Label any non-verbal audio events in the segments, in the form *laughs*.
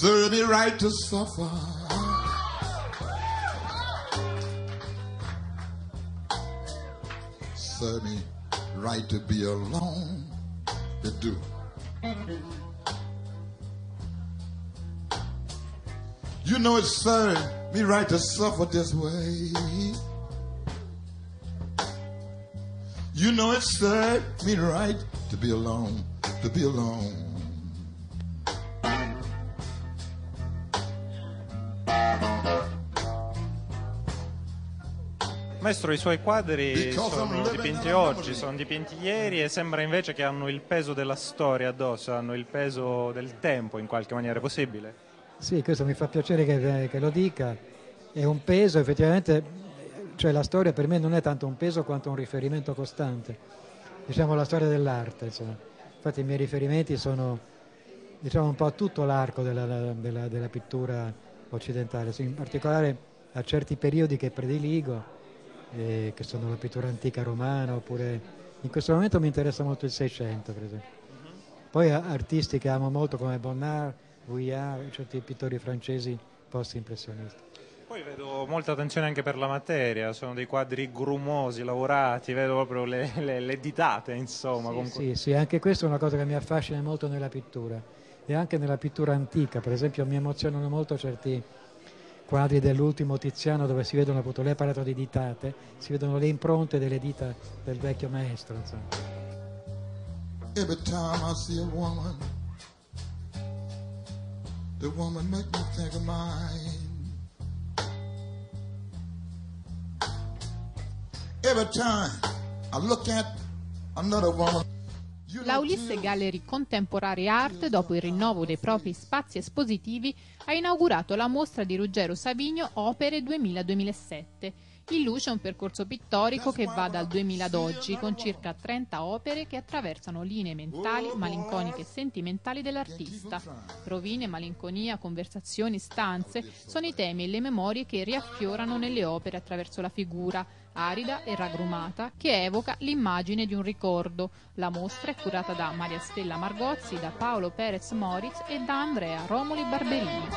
Serve me right to suffer. Serve me right to be alone. to do. You know it served me right to suffer this way. You know it served me right to be alone, to be alone. Maestro, i suoi quadri sono dipinti oggi, sono dipinti ieri e sembra invece che hanno il peso della storia addosso, hanno il peso del tempo in qualche maniera, è possibile? Sì, questo mi fa piacere che, che lo dica. È un peso, effettivamente, cioè la storia per me non è tanto un peso quanto un riferimento costante. Diciamo la storia dell'arte. insomma. Infatti i miei riferimenti sono diciamo, un po' a tutto l'arco della, della- della pittura occidentale, in particolare a certi periodi che prediligo, eh, che sono la pittura antica romana, oppure in questo momento mi interessa molto il Seicento, per esempio. Poi artisti che amo molto come Bonnard, Vuillard, certi pittori francesi post-impressionisti. Poi vedo molta attenzione anche per la materia, sono dei quadri grumosi, lavorati, vedo proprio le, le- le ditate, insomma. Sì, sì, sì, anche questa è una cosa che mi affascina molto nella pittura e anche nella pittura antica, per esempio mi emozionano molto certi quadri dell'ultimo Tiziano dove si vedono appunto, lei ha parlato di ditate, si vedono le impronte delle dita del vecchio maestro. Insomma. Every time I see a woman, the woman make me think of mine. Every time I look at another woman, La Ulisse Gallery Contemporary Art, dopo il rinnovo dei propri spazi espositivi, ha inaugurato la mostra di Ruggero Savigno Opere 2000-2007. In luce un percorso pittorico che va dal 2000 ad oggi, con circa 30 opere che attraversano linee mentali, malinconiche e sentimentali dell'artista. Rovine, malinconia, conversazioni, stanze sono i temi e le memorie che riaffiorano nelle opere attraverso la figura, arida e ragrumata, che evoca l'immagine di un ricordo. La mostra è curata da Maria Stella Margozzi, da Paolo Perez Moritz e da Andrea Romoli Barberini.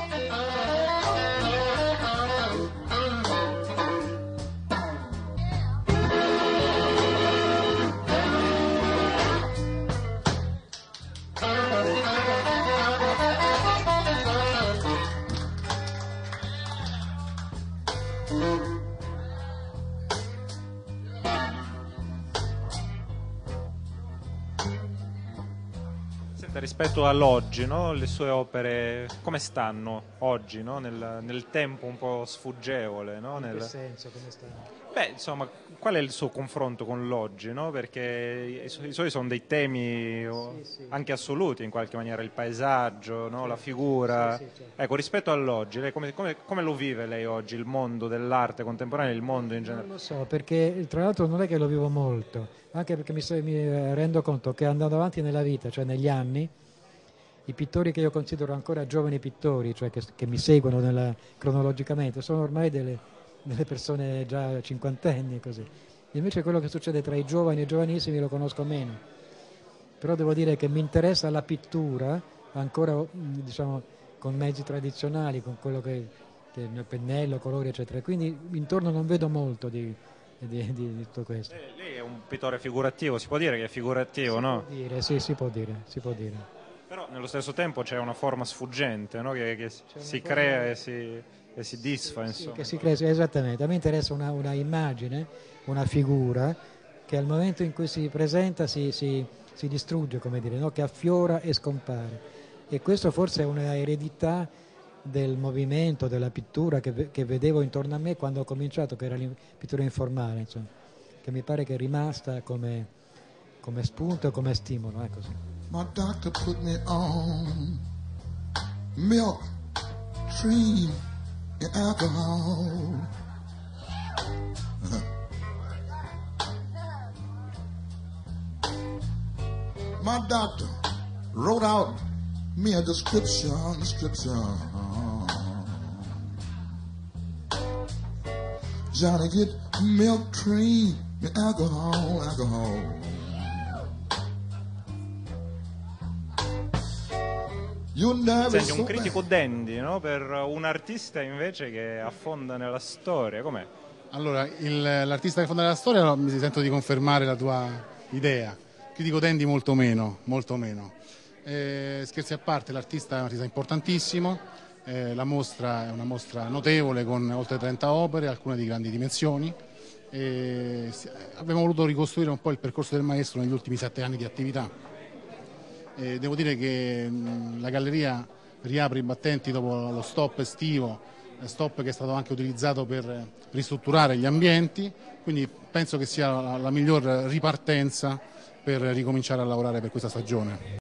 Rispetto all'oggi, no? le sue opere come stanno oggi, no? nel, nel tempo un po' sfuggevole? no? In Nel- che senso? Come sta? Beh, insomma, qual è il suo confronto con l'oggi? no? Perché i, su- i suoi sono dei temi oh, Sì, sì. anche assoluti in qualche maniera, il paesaggio, no? la figura. Sì, certo. Ecco, rispetto all'oggi, lei come, come- come lo vive lei oggi, il mondo dell'arte contemporanea, il mondo in Non generale? lo so, perché tra l'altro non è che lo vivo molto, anche perché mi, so- mi eh, rendo conto che andando avanti nella vita, cioè negli anni, i pittori che io considero ancora giovani pittori, cioè che, che mi seguono nella- cronologicamente, sono ormai delle, delle persone già cinquantenni così. Invece quello che succede tra i giovani e i giovanissimi lo conosco meno. Però devo dire che mi interessa la pittura ancora mh, diciamo con mezzi tradizionali, con quello che, che il mio pennello, colori eccetera. Quindi intorno non vedo molto di, di- di- di tutto questo. Lei, lei è un pittore figurativo, si può dire che è figurativo, no? Si può dire, sì, si può dire, si può dire. Però nello stesso tempo c'è una forma sfuggente no? che, che si forma- crea e si, e si disfa, Sì, insomma. che si crea, sì, esattamente. A me interessa una, una immagine, una figura che al momento in cui si presenta si, si- si distrugge, come dire, no? che affiora e scompare. E questo forse è una eredità del movimento, della pittura che, che vedevo intorno a me quando ho cominciato, che era la pittura informale, insomma, che mi pare che è rimasta come, come spunto e come stimolo. Eh, My doctor put me on milk, cream and alcohol. *laughs* My doctor wrote out me a description, description. Johnny, get milk, cream, and alcohol, alcohol. Senti, un critico dandy, no? Per un artista invece che affonda nella storia, com'è? Allora, il- l'artista che fonda la storia mi sento di confermare la tua idea. Critico Dandy molto meno, molto meno. Eh, scherzi a parte, l'artista è un artista importantissimo, eh, la mostra è una mostra notevole con oltre 30 opere, alcune di grandi dimensioni. E si- abbiamo voluto ricostruire un po' il percorso del maestro negli ultimi sette anni di attività. E devo dire che la galleria riapre i battenti dopo lo stop estivo, eh, stop che è stato anche utilizzato per eh, ristrutturare gli ambienti, quindi penso che sia la miglior ripartenza per ricominciare a lavorare per questa stagione.